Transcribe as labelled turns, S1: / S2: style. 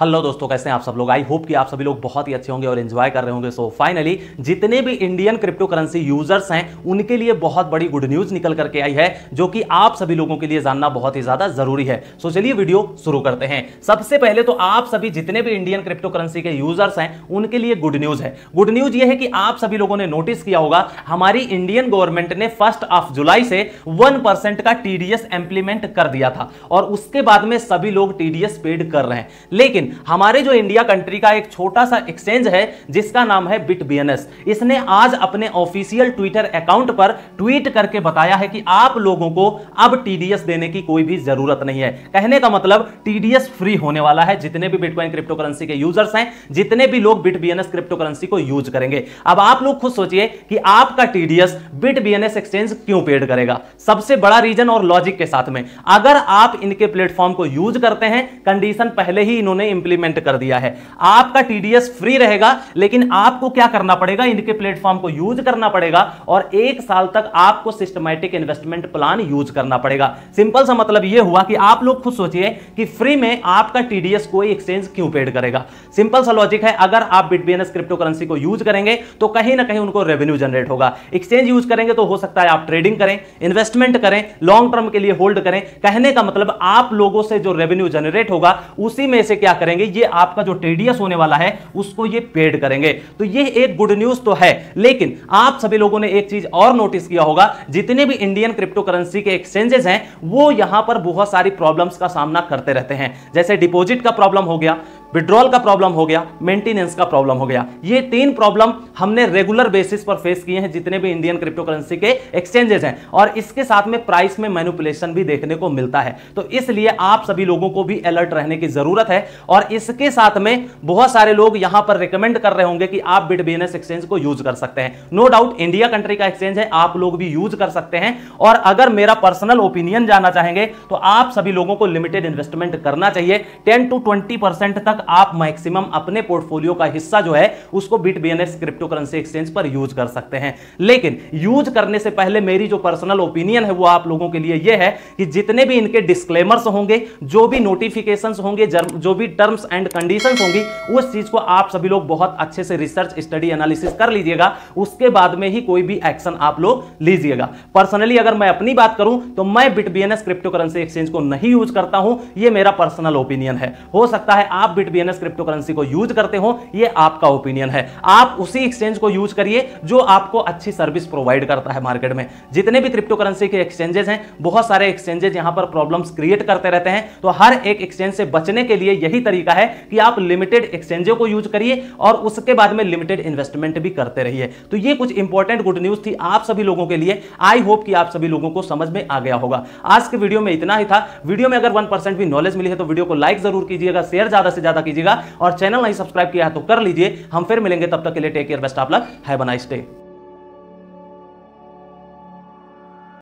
S1: Hello दोस्तों कैसे हैं आप सब लोग? आई होप कि आप सभी लोग बहुत ही अच्छे होंगे और एंजॉय कर रहे होंगे। सो so, फाइनली जितने भी इंडियन क्रिप्टो करेंसी यूज़र्स हैं उनके लिए बहुत बड़ी गुड न्यूज़ निकल करके आई है जो कि आप सभी लोगों के लिए जानना बहुत ही ज़्यादा ज़रूरी है। सो so, चलिए वीडियो शुरू करते हैं। सबसे पहले तो आप सभी जितने भी इंडियन क्रिप्टो करेंसी के यूज़र्स हैं उनके लिए गुड न्यूज़ है। गुड न्यूज़ ये है कि आप सभी लोगों ने नोटिस किया होगा हमारी इंडियन गवर्नमेंट ने फ़र्स्ट ऑफ़ जुलाई से वन का टीडीएस इंप्लीमेंट कर दिया था और उसके बाद में सभी लोग टीडीएस पेड कर रहे हैं। लेकिन हमारे जो इंडिया कंट्री का एक छोटा सा एक्सचेंज है, जिसका नाम है बिट इसने आज अपने ऑफिशियल ट्विटर अकाउंट पर ट्वीट करके बताया है कि आप लोगों को अब टीडीएस देने की कोई भी ज़रूरत नहीं है। कहने का मतलब टीडीएस फ्री होने वाला है, जितने भी बिटकॉइन क्रिप्टो करेंसी के यूज़र्स हैं, जितने भी लोग बिट क्रिप्टो करेंसी को यूज़ करेंगे। अब आप लोग खुद सोचिए कि आपका टीडीएस बिट एक्सचेंज क्यों पेड करेगा? सबसे बड़ा रीजन और लॉजिक के साथ में। अगर आप इनके प्लेटफॉर्म को यूज़ करते हैं कंडीशन पहले ही इन्होंने इंप्लीमेंट कर दिया है। आपका टीडीएस फ्री रहेगा, लेकिन आपको क्या करना पड़ेगा? इनके प्लेटफॉर्म को यूज़ करना पड़ेगा और एक साल तक आपको सिस्टमैटिक इन्वेस्टमेंट प्लान यूज़ करना पड़ेगा। सिंपल सा मतलब यह हुआ कि आप लोग खुद सोचिए कि फ्री में आपका टीडीएस कोई एक्सचेंज क्यों पेड करेगा? सिंपल सा लॉजिक है, अगर आप बिटबीएनएस क्रिप्टो करेंसी को यूज़ करेंगे तो कहीं ना कहीं उनको रेवेन्यू जनरेट होगा। एक्सचेंज यूज़ करेंगे तो हो सकता है आप ट्रेडिंग करें इन्वेस्टमेंट करें लॉन्ग टर्म के लिए होल्ड करें। कहने का मतलब आप लोगों से जो रेवेन्यू जनरेट होगा, उसी में से क्या करेंगे, ये आपका जो टीडीएस होने वाला है, उसको ये पेड करेंगे। तो ये एक गुड न्यूज़ तो है, लेकिन आप सभी लोगों ने एक चीज़ और नोटिस किया होगा, जितने भी इंडियन क्रिप्टो करेंसी के एक्सचेंजेस हैं, वो यहाँ पर बहुत सारी प्रॉब्लम्स का सामना करते रहते हैं। जैसे डिपोजिट का प्रॉब्लम हो गया विड्रॉल का प्रॉब्लम हो गया मेंटेनेंस का प्रॉब्लम हो गया। ये तीन प्रॉब्लम हमने रेगुलर बेसिस पर फेस किए हैं, जितने भी इंडियन क्रिप्टो करेंसी के एक्सचेंजेस हैं। और इसके साथ में प्राइस में मैनिपुलेशन भी देखने को मिलता है। तो इसलिए आप सभी लोगों को भी अलर्ट रहने की ज़रूरत है। और इसके साथ में बहुत सारे लोग यहाँ पर रिकमेंड कर रहे होंगे कि आप बिट एक्सचेंज को यूज़ कर सकते हैं। नो डाउट इंडिया कंट्री का एक्सचेंज है, आप लोग भी यूज़ कर सकते हैं। और अगर मेरा पर्सनल ओपिनियन जानना चाहेंगे तो आप सभी लोगों को लिमिटेड इन्वेस्टमेंट करना चाहिए। टेन टू ट्वेंटी तक आप मैक्सिमम अपने पोर्टफोलियो का हिस्सा जो है, उसको bit BNS crypto currency exchange पर यूज़ कर सकते हैं। लेकिन यूज़ करने से पहले मेरी जो पर्सनल ओपिनियन है, वो आप लोगों के लिए यह है कि जितने भी इनके डिस्क्लेमर्स होंगे, जो भी नोटिफिकेशन होंगे जो भी टर्म्स एंड कंडीशन होंगी, उस चीज़ को आप सभी लोग बहुत अच्छे से रिसर्च स्टडी एनालिसिस कर लीजिएगा। उसके बाद में ही कोई भी एक्शन आप लोग लीजिएगा। पर्सनली अगर मैं अपनी बात करूँ तो मैं bit BNS crypto currency exchange को नहीं यूज़ करता हूँ। यह मेरा पर्सनल ओपिनियन है। हो सकता है आप बिट बीएनएस क्रिप्टो करेंसी को यूज़ करते हो यह आपका ओपिनियन है। आप उसी एक्सचेंज को यूज़ करिए जो आपको अच्छी सर्विस प्रोवाइड करता है मार्केट में। जितने भी क्रिप्टो करेंसी के एक्सचेंजेस हैं, बहुत सारे एक्सचेंजेस यहाँ पर प्रॉब्लम्स क्रिएट करते रहते हैं। तो हर एक एक्सचेंज से बचने के लिए यही तरीका है कि आप लिमिटेड एक्सचेंजों को यूज़ करिए और उसके बाद में लिमिटेड इन्वेस्टमेंट भी करते रहिए। तो ये कुछ इंपॉर्टेंट गुड न्यूज़ थी आप सभी लोगों के लिए। आई होप कि आप सभी लोगों को समझ में आ गया होगा। आज के वीडियो में इतना ही था। वीडियो में अगर वन भी नॉलेज मिली है तो वीडियो को लाइक ज़रूर कीजिएगा शेयर ज़्यादा से ज़्यादा कीजिएगा और चैनल नहीं सब्सक्राइब किया है तो कर लीजिए। हम फिर मिलेंगे, तब तक के लिए टेक केयर बेस्ट आप लग है बनाइस नाइस डे